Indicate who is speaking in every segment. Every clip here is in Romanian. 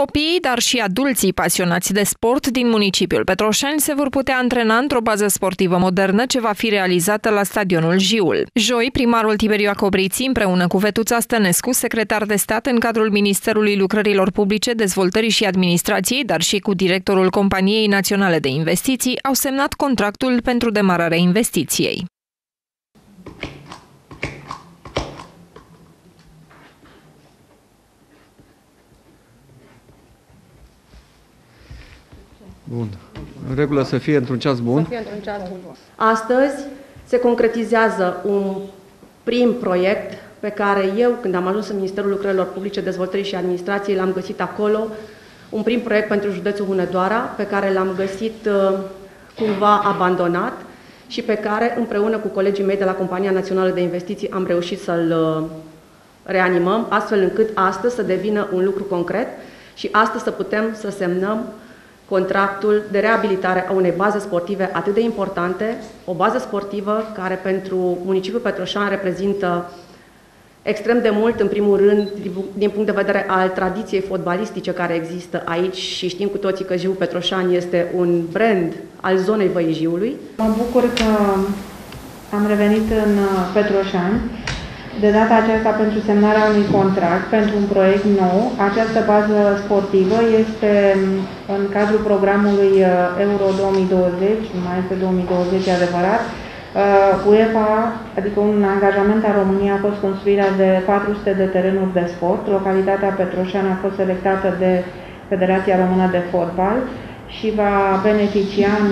Speaker 1: Copiii, dar și adulții pasionați de sport din municipiul Petroșani se vor putea antrena într-o bază sportivă modernă ce va fi realizată la stadionul Jiul. Joi, primarul Tiberiu Acobriții, împreună cu Vetuța Stănescu, secretar de stat în cadrul Ministerului Lucrărilor Publice, Dezvoltării și Administrației, dar și cu directorul Companiei Naționale de Investiții, au semnat contractul pentru demararea investiției.
Speaker 2: Bun. În regulă să fie într-un ceas bun.
Speaker 3: Să fie într-un ceas bun. Astăzi se concretizează un prim proiect pe care eu, când am ajuns în Ministerul Lucrărilor Publice, Dezvoltării și Administrației, l-am găsit acolo, un prim proiect pentru județul Hunedoara, pe care l-am găsit uh, cumva abandonat și pe care, împreună cu colegii mei de la Compania Națională de Investiții, am reușit să-l uh, reanimăm, astfel încât astăzi să devină un lucru concret și astăzi să putem să semnăm contractul de reabilitare a unei baze sportive atât de importante, o bază sportivă care pentru municipiul Petroșan reprezintă extrem de mult, în primul rând, din punct de vedere al tradiției fotbalistice care există aici și știm cu toții că Jiu Petroșan este un brand al zonei Băijiului.
Speaker 4: Mă bucur că am revenit în Petroșani de data aceasta pentru semnarea unui contract pentru un proiect nou. Această bază sportivă este în cadrul programului uh, Euro 2020, mai este 2020 adevărat, uh, UEFA, adică un angajament al României a fost construirea de 400 de terenuri de sport. Localitatea Petroșani a fost selectată de Federația Română de Fotbal și va beneficia în,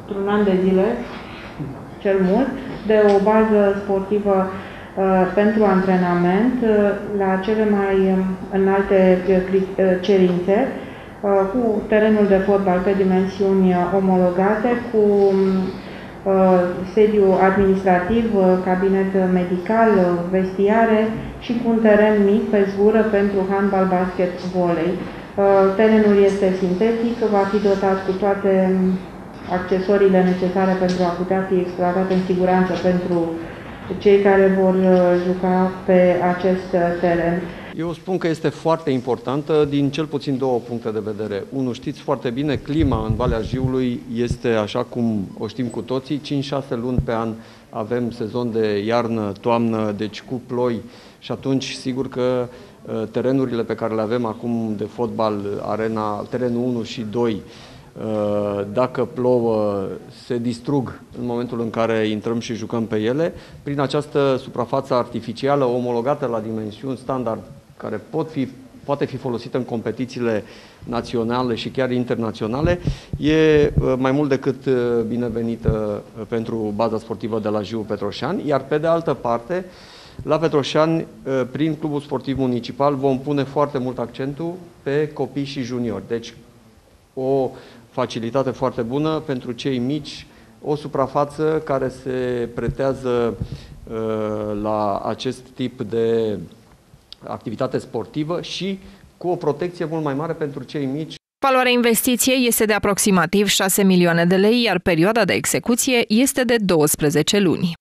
Speaker 4: într-un an de zile, cel mult, de o bază sportivă Uh, pentru antrenament uh, la cele mai um, înalte uh, cerințe, cu terenul de fotbal pe dimensiuni omologate, cu um, sediu administrativ, cabinet medical, vestiare și cu un teren mic pe zbură pentru handbal, basket, volei. Terenul este sintetic, va fi dotat cu toate um, accesoriile necesare pentru a putea fi exploatat în siguranță pentru cei care vor uh, juca pe acest uh, teren.
Speaker 2: Eu spun că este foarte importantă din cel puțin două puncte de vedere. Unu, știți foarte bine, clima în Valea Jiului este așa cum o știm cu toții, 5-6 luni pe an avem sezon de iarnă, toamnă, deci cu ploi și atunci sigur că uh, terenurile pe care le avem acum de fotbal, arena, terenul 1 și 2, Uh, dacă plouă, se distrug în momentul în care intrăm și jucăm pe ele. Prin această suprafață artificială omologată la dimensiuni standard, care pot fi, poate fi folosită în competițiile naționale și chiar internaționale, e uh, mai mult decât uh, binevenită pentru baza sportivă de la Jiu Petroșani, iar pe de altă parte, la Petroșani, prin Clubul Sportiv Municipal, vom pune foarte mult accentul pe copii și juniori. Deci, o facilitate foarte bună pentru cei mici, o suprafață care se pretează uh, la acest tip de activitate sportivă și cu o protecție mult mai mare pentru cei mici.
Speaker 1: Valoarea investiției este de aproximativ 6 milioane de lei, iar perioada de execuție este de 12 luni.